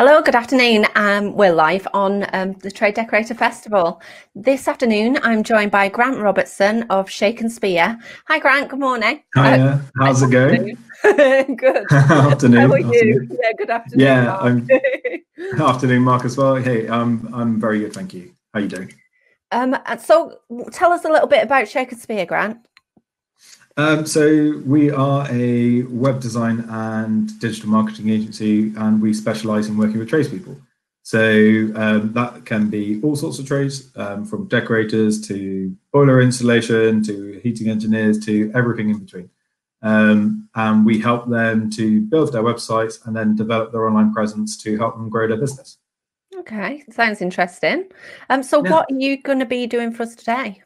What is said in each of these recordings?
Hello, good afternoon. Um, we're live on um, the Trade Decorator Festival. This afternoon, I'm joined by Grant Robertson of Shake and Speare. Hi, Grant. Good morning. Hi, uh, how's it going? good. afternoon. How are afternoon. you? Yeah, good afternoon. Yeah, I'm, afternoon, Mark, as well. Hey, um, I'm very good, thank you. How are you doing? Um, so, tell us a little bit about Shake and Speare, Grant. Um, so we are a web design and digital marketing agency, and we specialize in working with tradespeople. So um, that can be all sorts of trades, um, from decorators to boiler installation to heating engineers to everything in between. Um, and we help them to build their websites and then develop their online presence to help them grow their business. Okay, sounds interesting. Um, so yeah. what are you going to be doing for us today?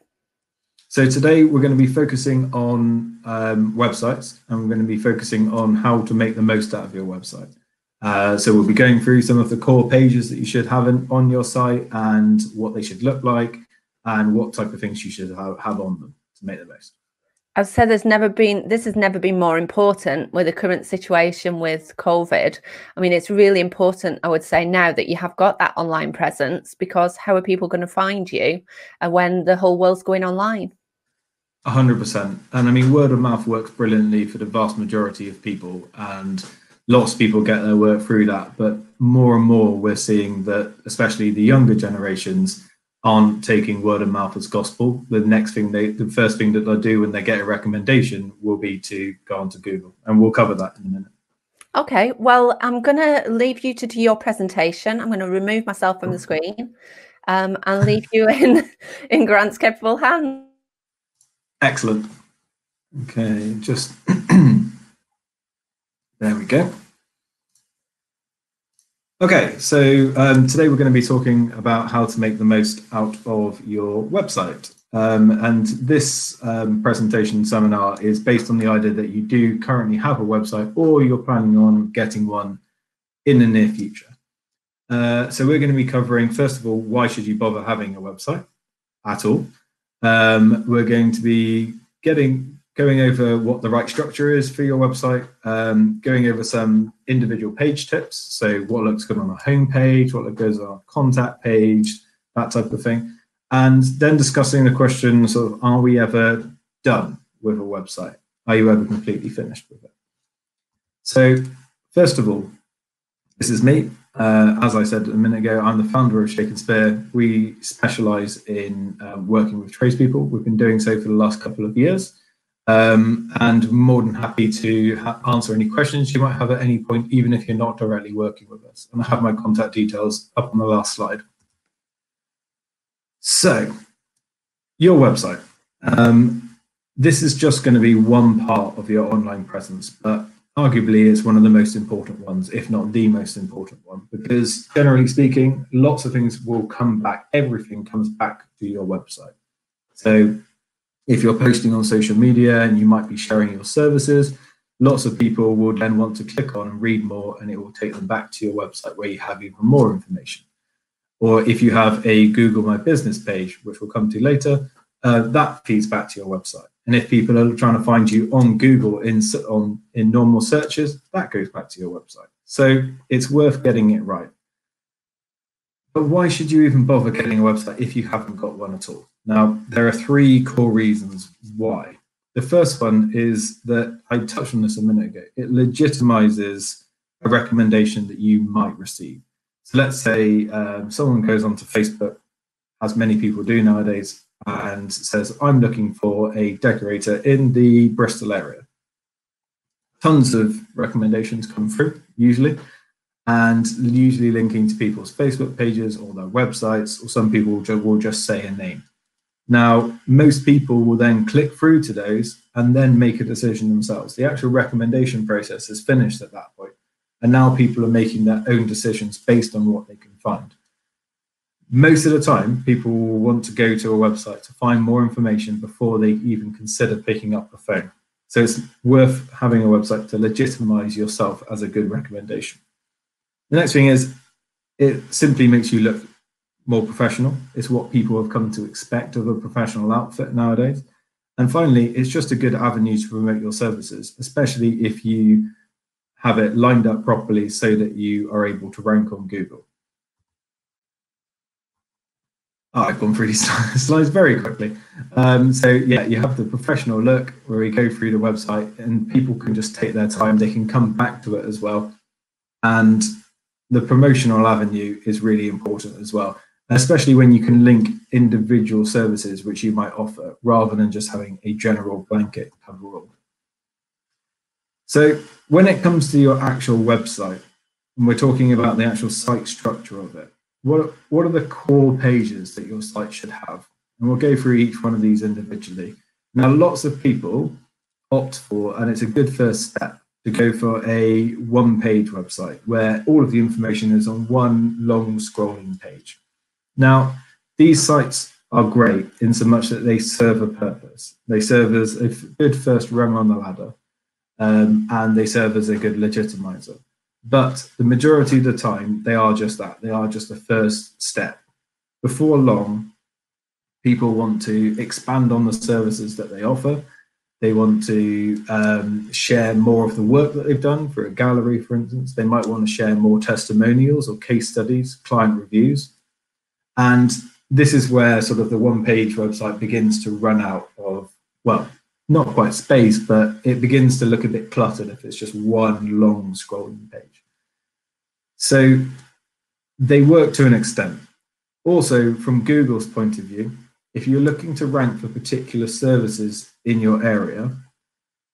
So today we're going to be focusing on um, websites and we're going to be focusing on how to make the most out of your website. Uh, so we'll be going through some of the core pages that you should have in, on your site and what they should look like and what type of things you should have, have on them to make the most. I've said there's never been this has never been more important with the current situation with COVID. I mean, it's really important, I would say, now that you have got that online presence because how are people going to find you uh, when the whole world's going online? hundred percent. And I mean, word of mouth works brilliantly for the vast majority of people, and lots of people get their work through that. But more and more, we're seeing that, especially the younger generations, aren't taking word of mouth as gospel. The next thing they, the first thing that they'll do when they get a recommendation will be to go onto Google, and we'll cover that in a minute. Okay, well, I'm going to leave you to do your presentation. I'm going to remove myself from the screen um, and leave you in in Grant's capable hands. Excellent. Okay, just there we go. Okay, so um, today we're going to be talking about how to make the most out of your website. Um, and this um, presentation seminar is based on the idea that you do currently have a website or you're planning on getting one in the near future. Uh, so we're going to be covering, first of all, why should you bother having a website at all? Um, we're going to be getting going over what the right structure is for your website, um, going over some individual page tips. So what looks good on a home page, what good on a contact page, that type of thing. And then discussing the question sort of, are we ever done with a website? Are you ever completely finished with it? So first of all, this is me. Uh, as I said a minute ago, I'm the founder of Shake and Speare. We specialize in um, working with tradespeople. We've been doing so for the last couple of years. Um, and more than happy to ha answer any questions you might have at any point, even if you're not directly working with us. And I have my contact details up on the last slide. So, your website. Um, this is just going to be one part of your online presence, but arguably it's one of the most important ones, if not the most important one, because generally speaking, lots of things will come back. Everything comes back to your website. So if you're posting on social media and you might be sharing your services, lots of people will then want to click on and read more and it will take them back to your website where you have even more information. Or if you have a Google My Business page, which we'll come to later, uh, that feeds back to your website. And if people are trying to find you on Google in, on, in normal searches, that goes back to your website. So it's worth getting it right. But why should you even bother getting a website if you haven't got one at all? Now, there are three core reasons why. The first one is that I touched on this a minute ago. It legitimizes a recommendation that you might receive. So let's say um, someone goes onto Facebook, as many people do nowadays, and says, I'm looking for a decorator in the Bristol area. Tons of recommendations come through, usually, and usually linking to people's Facebook pages or their websites, or some people will just say a name. Now, most people will then click through to those and then make a decision themselves. The actual recommendation process is finished at that point, and now people are making their own decisions based on what they can find most of the time, people will want to go to a website to find more information before they even consider picking up the phone. So it's worth having a website to legitimize yourself as a good recommendation. The next thing is it simply makes you look more professional. It's what people have come to expect of a professional outfit nowadays. And finally, it's just a good avenue to promote your services, especially if you have it lined up properly so that you are able to rank on Google. Oh, I've gone through these slides very quickly. Um, so yeah, you have the professional look where we go through the website and people can just take their time. They can come back to it as well. And the promotional avenue is really important as well, especially when you can link individual services which you might offer rather than just having a general blanket cover all. So when it comes to your actual website, and we're talking about the actual site structure of it, what what are the core pages that your site should have? And we'll go through each one of these individually. Now, lots of people opt for, and it's a good first step to go for a one-page website where all of the information is on one long scrolling page. Now, these sites are great in so much that they serve a purpose. They serve as a good first rung on the ladder, um, and they serve as a good legitimizer. But the majority of the time, they are just that. They are just the first step. Before long, people want to expand on the services that they offer. They want to um, share more of the work that they've done for a gallery, for instance. They might want to share more testimonials or case studies, client reviews. And this is where sort of the one page website begins to run out of, well, not quite space, but it begins to look a bit cluttered if it's just one long scrolling page. So they work to an extent. Also, from Google's point of view, if you're looking to rank for particular services in your area,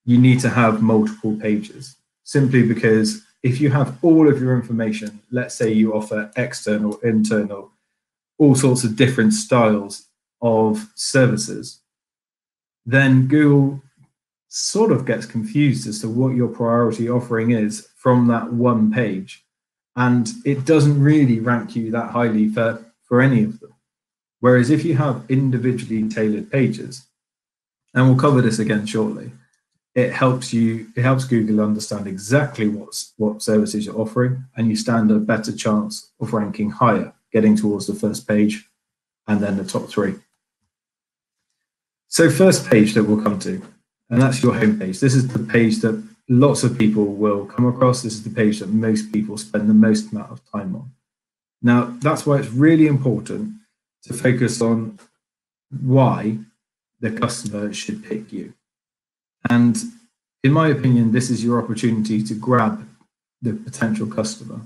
you need to have multiple pages simply because if you have all of your information, let's say you offer external, internal, all sorts of different styles of services, then Google sort of gets confused as to what your priority offering is from that one page. And it doesn't really rank you that highly for, for any of them. Whereas if you have individually tailored pages, and we'll cover this again shortly, it helps you, it helps Google understand exactly what's what services you're offering, and you stand a better chance of ranking higher, getting towards the first page and then the top three. So first page that we'll come to, and that's your homepage. This is the page that lots of people will come across. This is the page that most people spend the most amount of time on. Now, that's why it's really important to focus on why the customer should pick you. And in my opinion, this is your opportunity to grab the potential customer.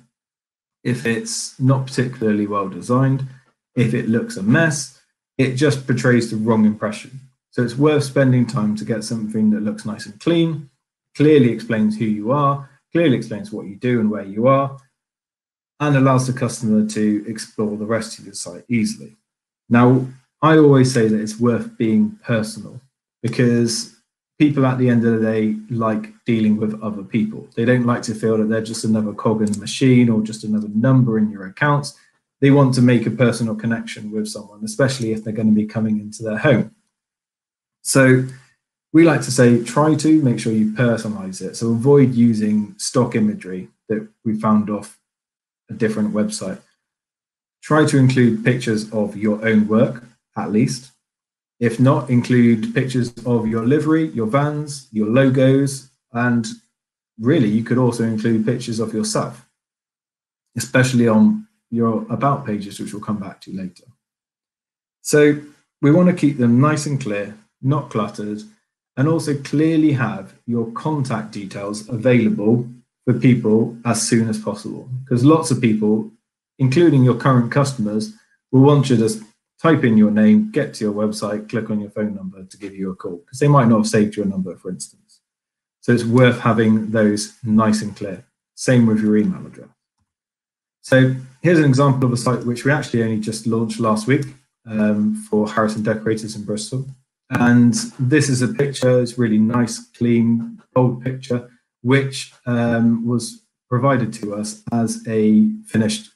If it's not particularly well designed, if it looks a mess, it just portrays the wrong impression. So it's worth spending time to get something that looks nice and clean, clearly explains who you are, clearly explains what you do and where you are, and allows the customer to explore the rest of your site easily. Now, I always say that it's worth being personal because people at the end of the day like dealing with other people. They don't like to feel that they're just another cog in the machine or just another number in your accounts. They want to make a personal connection with someone, especially if they're going to be coming into their home. So we like to say try to make sure you personalize it. So avoid using stock imagery that we found off a different website. Try to include pictures of your own work, at least. If not, include pictures of your livery, your vans, your logos, and really you could also include pictures of yourself, especially on your about pages, which we'll come back to later. So we want to keep them nice and clear, not cluttered, and also clearly have your contact details available for people as soon as possible. Because lots of people, including your current customers, will want you to type in your name, get to your website, click on your phone number to give you a call, because they might not have saved your number, for instance. So it's worth having those nice and clear. Same with your email address. So here's an example of a site which we actually only just launched last week um, for Harrison Decorators in Bristol. And this is a picture, it's really nice, clean, bold picture, which um, was provided to us as a finished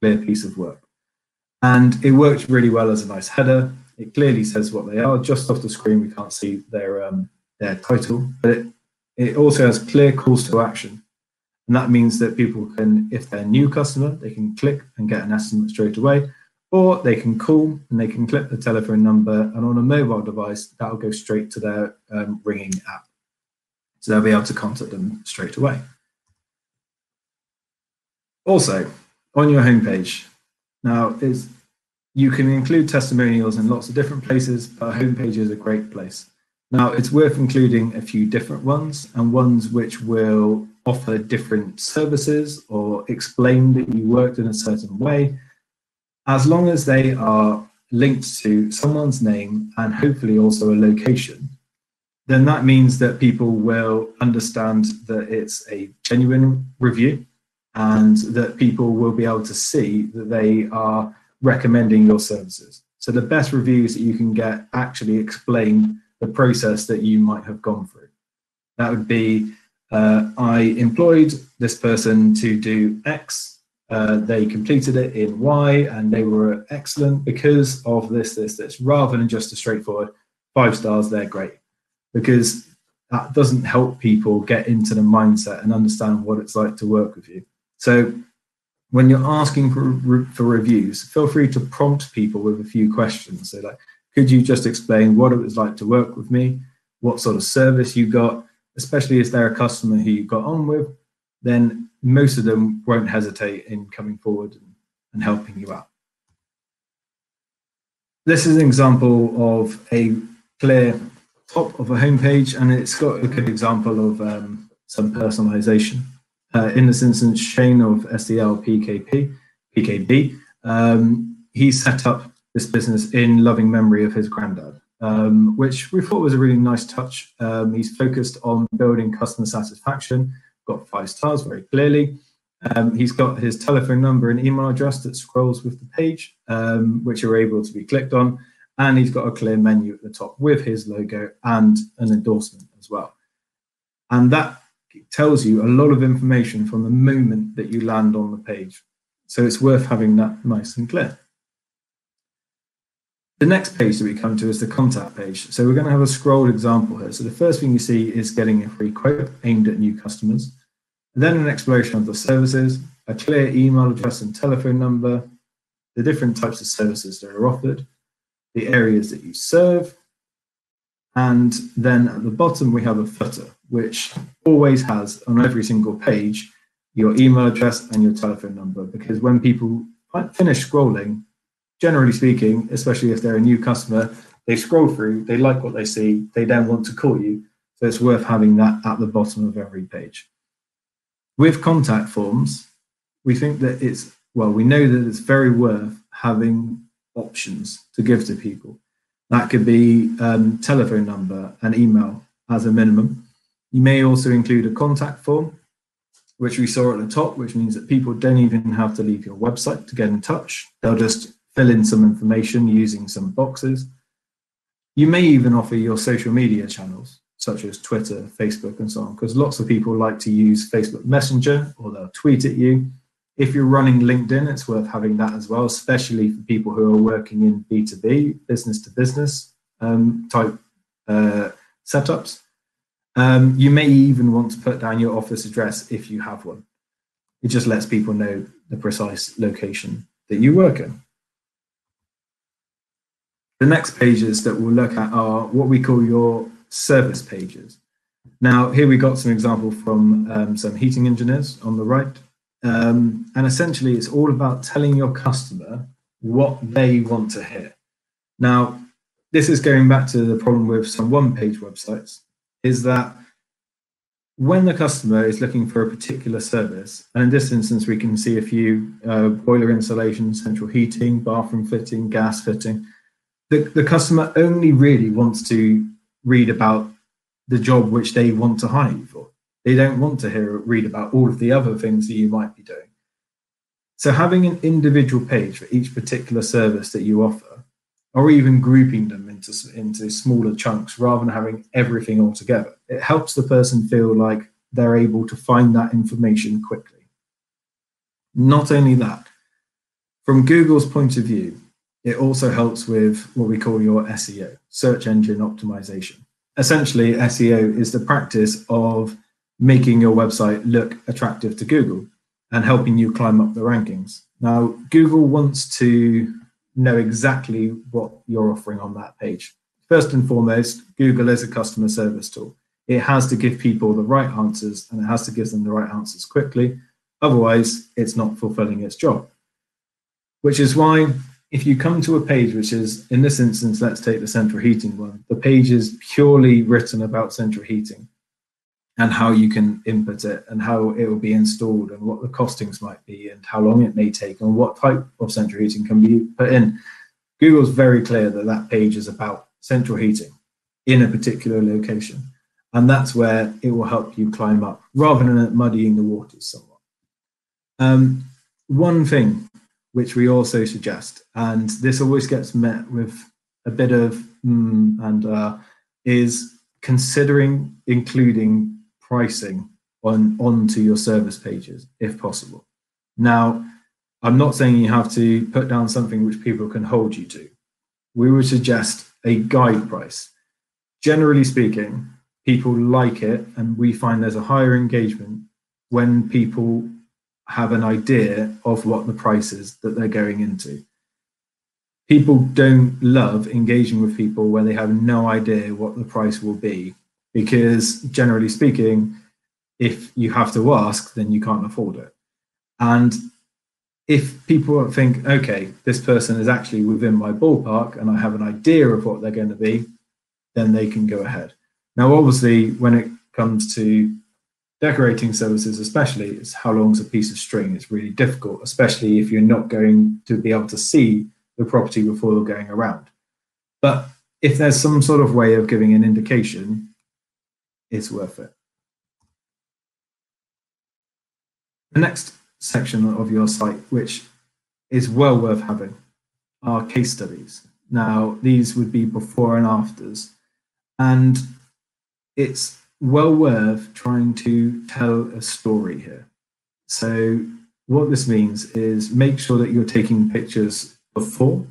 clear piece of work. And it worked really well as a nice header. It clearly says what they are. Just off the screen, we can't see their, um, their title, but it, it also has clear calls to action. And that means that people can, if they're a new customer, they can click and get an estimate straight away or they can call and they can click the telephone number and on a mobile device that'll go straight to their um, ringing app so they'll be able to contact them straight away Also, on your homepage, now is you can include testimonials in lots of different places, but a homepage is a great place. Now, it's worth including a few different ones and ones which will offer different services or explain that you worked in a certain way, as long as they are linked to someone's name and hopefully also a location, then that means that people will understand that it's a genuine review and that people will be able to see that they are recommending your services. So the best reviews that you can get actually explain the process that you might have gone through. That would be uh, I employed this person to do X. Uh, they completed it in Y and they were excellent because of this, this, this, rather than just a straightforward five stars, they're great. Because that doesn't help people get into the mindset and understand what it's like to work with you. So when you're asking for, for reviews, feel free to prompt people with a few questions. So like, could you just explain what it was like to work with me? What sort of service you got? Especially if they're a customer who you got on with, then most of them won't hesitate in coming forward and, and helping you out. This is an example of a clear top of a homepage, and it's got a good example of um, some personalization. Uh, in this instance, Shane of SDL PKP, PKB, um, he set up this business in loving memory of his granddad, um, which we thought was a really nice touch. Um, he's focused on building customer satisfaction, got five stars very clearly. Um, he's got his telephone number and email address that scrolls with the page, um, which are able to be clicked on. And he's got a clear menu at the top with his logo and an endorsement as well. And that tells you a lot of information from the moment that you land on the page. So it's worth having that nice and clear. The next page that we come to is the contact page. So we're going to have a scrolled example here. So the first thing you see is getting a free quote aimed at new customers. Then an exploration of the services, a clear email address and telephone number, the different types of services that are offered, the areas that you serve, and then at the bottom we have a footer, which always has on every single page your email address and your telephone number, because when people finish scrolling, generally speaking, especially if they're a new customer, they scroll through, they like what they see, they then want to call you. So it's worth having that at the bottom of every page. With contact forms, we think that it's, well, we know that it's very worth having options to give to people. That could be um, telephone number and email as a minimum. You may also include a contact form, which we saw at the top, which means that people don't even have to leave your website to get in touch. They'll just fill in some information using some boxes. You may even offer your social media channels, such as Twitter, Facebook, and so on, because lots of people like to use Facebook Messenger or they'll tweet at you. If you're running LinkedIn, it's worth having that as well, especially for people who are working in B2B, business to business um, type uh, setups. Um, you may even want to put down your office address if you have one. It just lets people know the precise location that you work in. The next pages that we'll look at are what we call your service pages. Now, here we got some example from um, some heating engineers on the right. Um, and essentially, it's all about telling your customer what they want to hear. Now, this is going back to the problem with some one-page websites, is that when the customer is looking for a particular service, and in this instance, we can see a few uh, boiler insulation, central heating, bathroom fitting, gas fitting, the, the customer only really wants to read about the job which they want to hire you for. They don't want to hear read about all of the other things that you might be doing. So having an individual page for each particular service that you offer, or even grouping them into, into smaller chunks rather than having everything all together, it helps the person feel like they're able to find that information quickly. Not only that, from Google's point of view, it also helps with what we call your SEO, search engine optimization. Essentially, SEO is the practice of making your website look attractive to Google and helping you climb up the rankings. Now, Google wants to know exactly what you're offering on that page. First and foremost, Google is a customer service tool. It has to give people the right answers and it has to give them the right answers quickly. Otherwise, it's not fulfilling its job. Which is why if you come to a page which is, in this instance, let's take the central heating one, the page is purely written about central heating and how you can input it and how it will be installed and what the costings might be and how long it may take and what type of central heating can be put in. Google's very clear that that page is about central heating in a particular location. And that's where it will help you climb up rather than muddying the waters somewhat. Um, one thing which we also suggest, and this always gets met with a bit of mm, and uh, is considering including pricing on onto your service pages if possible. Now, I'm not saying you have to put down something which people can hold you to. We would suggest a guide price. Generally speaking, people like it, and we find there's a higher engagement when people have an idea of what the price is that they're going into. People don't love engaging with people where they have no idea what the price will be because generally speaking, if you have to ask, then you can't afford it. And if people think, okay, this person is actually within my ballpark and I have an idea of what they're going to be, then they can go ahead. Now, obviously, when it comes to decorating services, especially, it's how long's a piece of string. It's really difficult, especially if you're not going to be able to see the property before you're going around. But if there's some sort of way of giving an indication, it's worth it. The next section of your site, which is well worth having, are case studies. Now, these would be before and afters, and it's well worth trying to tell a story here. So, what this means is make sure that you're taking pictures before,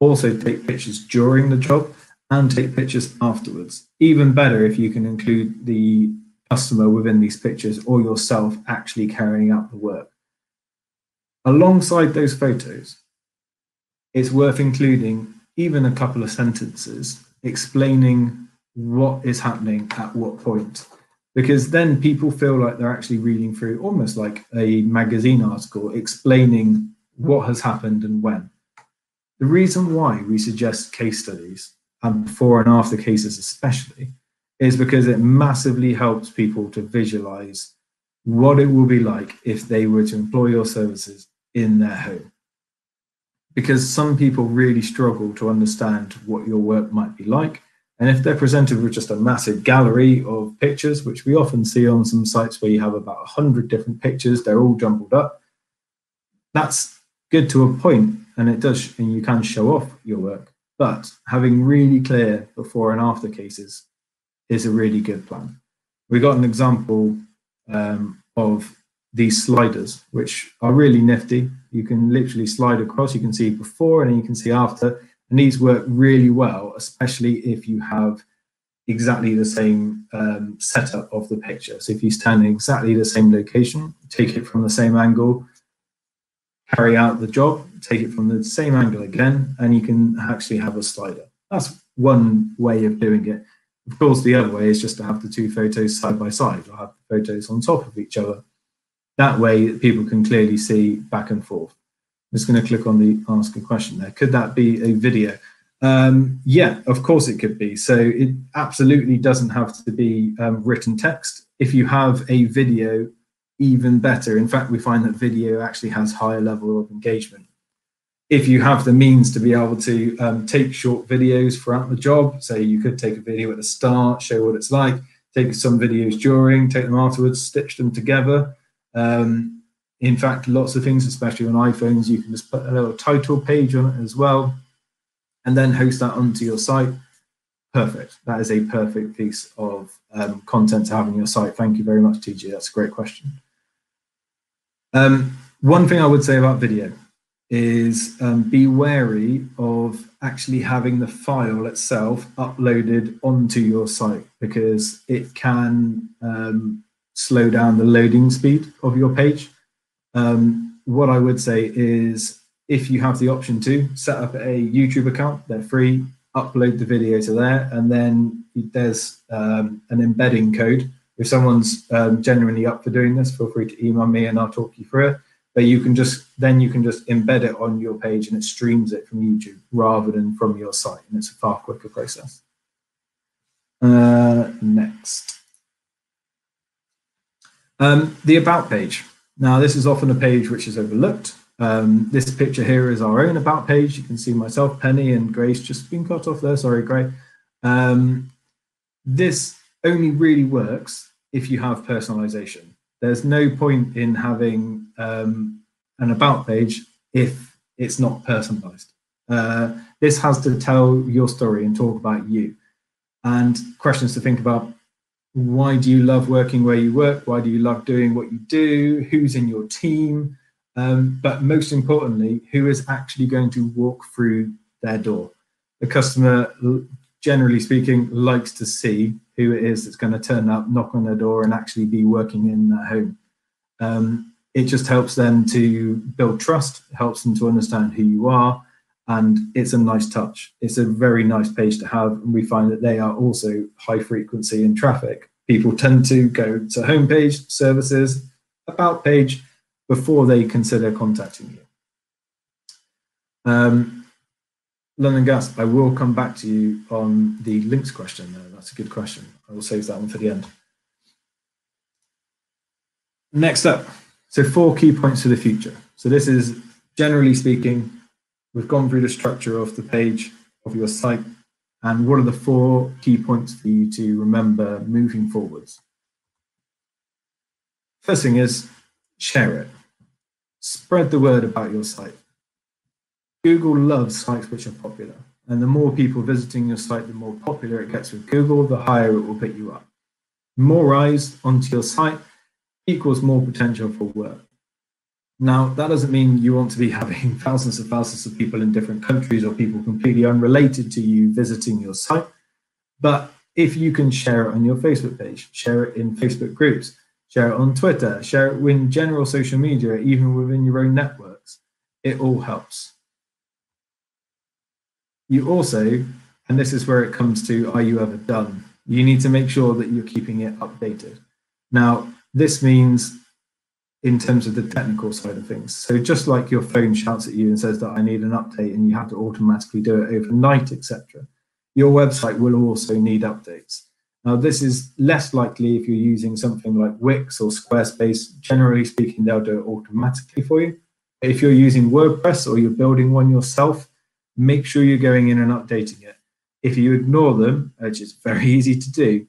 also take pictures during the job, and take pictures afterwards. Even better if you can include the customer within these pictures or yourself actually carrying out the work. Alongside those photos, it's worth including even a couple of sentences explaining what is happening at what point. Because then people feel like they're actually reading through almost like a magazine article explaining what has happened and when. The reason why we suggest case studies and before and after cases especially, is because it massively helps people to visualize what it will be like if they were to employ your services in their home. Because some people really struggle to understand what your work might be like. And if they're presented with just a massive gallery of pictures, which we often see on some sites where you have about 100 different pictures, they're all jumbled up, that's good to a point, and it does, and you can show off your work. But having really clear before and after cases is a really good plan. We got an example um, of these sliders, which are really nifty. You can literally slide across. You can see before and you can see after. And these work really well, especially if you have exactly the same um, setup of the picture. So if you stand in exactly the same location, take it from the same angle, carry out the job, take it from the same angle again, and you can actually have a slider. That's one way of doing it. Of course, the other way is just to have the two photos side by side or have the photos on top of each other. That way, people can clearly see back and forth. I'm just going to click on the ask a question there. Could that be a video? Um, yeah, of course it could be. So it absolutely doesn't have to be um, written text. If you have a video even better. In fact, we find that video actually has higher level of engagement. If you have the means to be able to um, take short videos throughout the job, say you could take a video at the start, show what it's like, take some videos during, take them afterwards, stitch them together. Um, in fact, lots of things, especially on iPhones, you can just put a little title page on it as well, and then host that onto your site. Perfect. That is a perfect piece of um, content to have on your site. Thank you very much, TJ. That's a great question. Um, one thing I would say about video is um, be wary of actually having the file itself uploaded onto your site because it can um, slow down the loading speed of your page. Um, what I would say is if you have the option to set up a YouTube account, they're free, upload the video to there, and then there's um, an embedding code If someone's um, genuinely up for doing this, feel free to email me and I'll talk you through it. But you can just then you can just embed it on your page and it streams it from YouTube rather than from your site, and it's a far quicker process. Uh, next, um, the about page. Now, this is often a page which is overlooked. Um, this picture here is our own about page. You can see myself, Penny, and Grace just been cut off there. Sorry, Gray. Um, this only really works if you have personalization. There's no point in having um, an about page if it's not personalized. Uh, this has to tell your story and talk about you. And questions to think about why do you love working where you work? Why do you love doing what you do? Who's in your team? Um, but most importantly, who is actually going to walk through their door? The customer, generally speaking, likes to see who it is that's going to turn up, knock on their door, and actually be working in their home. Um, it just helps them to build trust, helps them to understand who you are, and it's a nice touch. It's a very nice page to have, and we find that they are also high frequency in traffic. People tend to go to homepage, services, about page, before they consider contacting you. Um, London Gas, I will come back to you on the links question. That's a good question. I will save that one for the end. Next up, so four key points for the future. So this is generally speaking, we've gone through the structure of the page of your site and what are the four key points for you to remember moving forwards. First thing is share it. Spread the word about your site. Google loves sites which are popular, and the more people visiting your site, the more popular it gets with Google, the higher it will pick you up. More eyes onto your site equals more potential for work. Now, that doesn't mean you want to be having thousands and thousands of people in different countries or people completely unrelated to you visiting your site. But if you can share it on your Facebook page, share it in Facebook groups, share it on Twitter, share it in general social media, even within your own networks. It all helps. You also, and this is where it comes to are you ever done? You need to make sure that you're keeping it updated. Now, this means in terms of the technical side of things. So just like your phone shouts at you and says that I need an update and you have to automatically do it overnight, etc., your website will also need updates. Now, this is less likely if you're using something like Wix or Squarespace. Generally speaking, they'll do it automatically for you. If you're using WordPress or you're building one yourself, make sure you're going in and updating it. If you ignore them, which is very easy to do,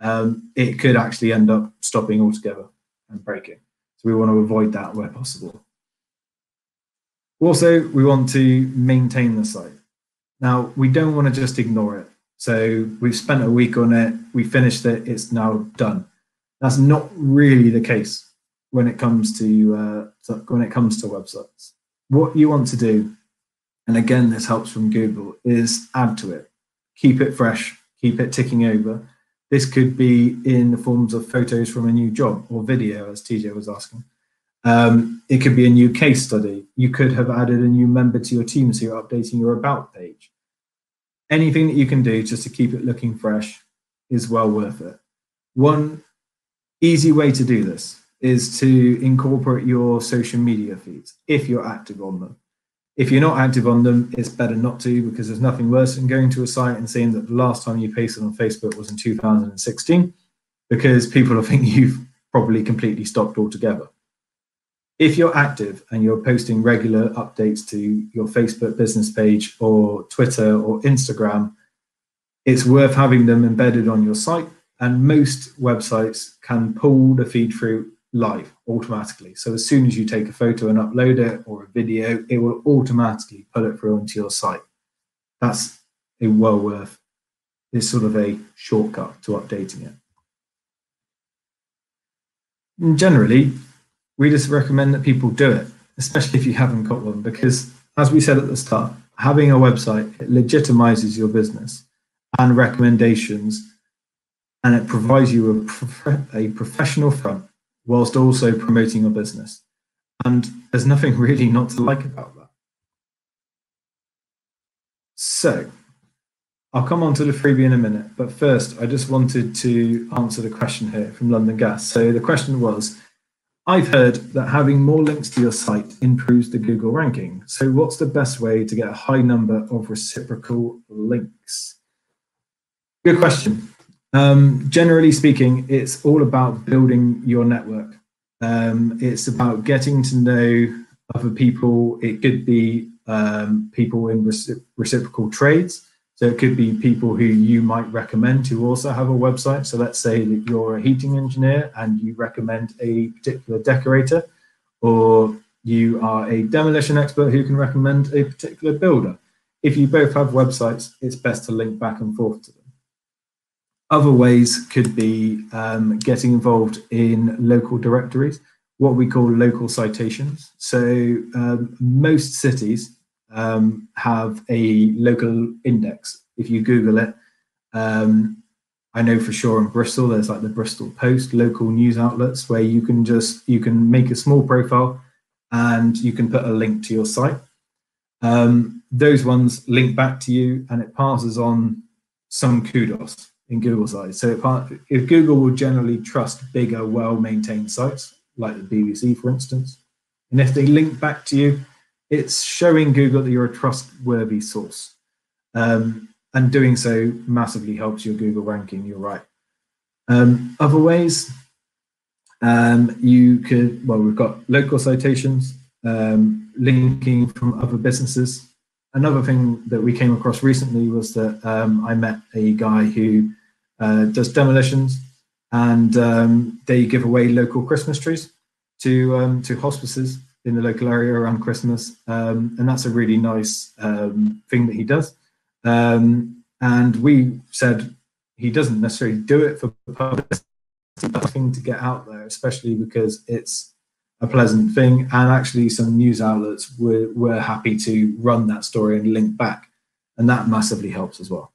um, it could actually end up stopping altogether and breaking. So we want to avoid that where possible. Also, we want to maintain the site. Now, we don't want to just ignore it. So we've spent a week on it, we finished it, it's now done. That's not really the case when it comes to, uh, when it comes to websites. What you want to do, and again, this helps from Google, is add to it, keep it fresh, keep it ticking over. This could be in the forms of photos from a new job or video, as TJ was asking. Um, it could be a new case study. You could have added a new member to your team, so you're updating your about page anything that you can do just to keep it looking fresh is well worth it. One easy way to do this is to incorporate your social media feeds if you're active on them. If you're not active on them, it's better not to because there's nothing worse than going to a site and seeing that the last time you posted on Facebook was in 2016 because people will think you've probably completely stopped altogether if you're active and you're posting regular updates to your Facebook business page or Twitter or Instagram, it's worth having them embedded on your site. And most websites can pull the feed through live automatically. So as soon as you take a photo and upload it or a video, it will automatically pull it through onto your site. That's a well worth, it's sort of a shortcut to updating it. And generally, we just recommend that people do it, especially if you haven't got one, because as we said at the start, having a website it legitimizes your business and recommendations, and it provides you a, prof- a professional front whilst also promoting your business. And there's nothing really not to like about that. So, I'll come on to the freebie in a minute, but first I just wanted to answer the question here from London Gas. So the question was, I've heard that having more links to your site improves the Google ranking. So what's the best way to get a high number of reciprocal links? Good question. Um, generally speaking, it's all about building your network. Um, it's about getting to know other people. It could be um, people in recip reciprocal trades. So it could be people who you might recommend who also have a website. So let's say that you're a heating engineer and you recommend a particular decorator, or you are a demolition expert who can recommend a particular builder. If you both have websites, it's best to link back and forth to them. Other ways could be um, getting involved in local directories, what we call local citations. So um, most cities um, have a local index. If you Google it, um, I know for sure in Bristol, there's like the Bristol Post, local news outlets where you can just, you can make a small profile and you can put a link to your site. Um, those ones link back to you and it passes on some kudos in Google's eyes. So it, if Google will generally trust bigger, well-maintained sites like the BBC, for instance, and if they link back to you, it's showing Google that you're a trustworthy source. Um, and doing so massively helps your Google ranking, you're right. Um, other ways, um, you could, well, we've got local citations, um, linking from other businesses. Another thing that we came across recently was that um, I met a guy who uh, does demolitions and um, they give away local Christmas trees to, to hospices in the local area around Christmas, um, and that's a really nice um, thing that he does. Um, and we said he doesn't necessarily do it for publicity, but thing to get out there, especially because it's a pleasant thing. And actually, some news outlets were were happy to run that story and link back, and that massively helps as well.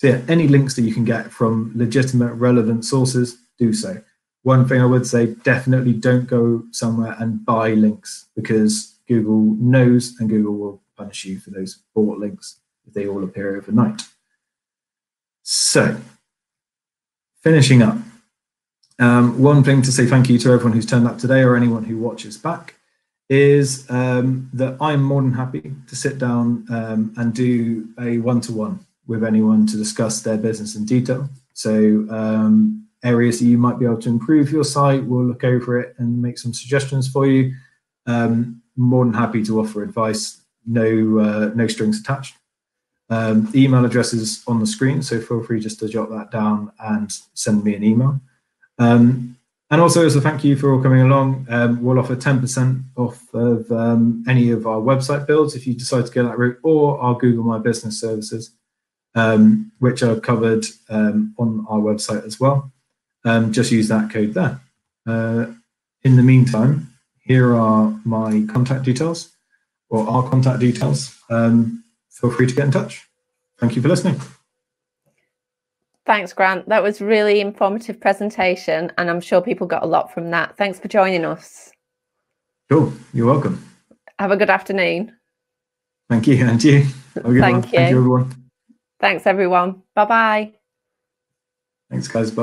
So yeah, any links that you can get from legitimate, relevant sources, do so one thing I would say, definitely don't go somewhere and buy links because Google knows and Google will punish you for those bought links if they all appear overnight. So, finishing up, um, one thing to say thank you to everyone who's turned up today or anyone who watches back is um, that I'm more than happy to sit down um, and do a one-to-one -one with anyone to discuss their business in detail. So um, areas that you might be able to improve your site. We'll look over it and make some suggestions for you. Um, more than happy to offer advice. No, uh, no strings attached. Um, email address is on the screen, so feel free just to jot that down and send me an email. Um, and also, as a thank you for all coming along, um, we'll offer 10% off of um, any of our website builds if you decide to go that route, or our Google My Business services, um, which are covered um, on our website as well um, just use that code there. Uh, in the meantime, here are my contact details or our contact details. Um, feel free to get in touch. Thank you for listening. Thanks, Grant. That was really informative presentation, and I'm sure people got a lot from that. Thanks for joining us. Sure, you're welcome. Have a good afternoon. Thank you, and you. Thank you. Thank you, everyone. Thanks, everyone. Bye-bye. Thanks, guys. Bye.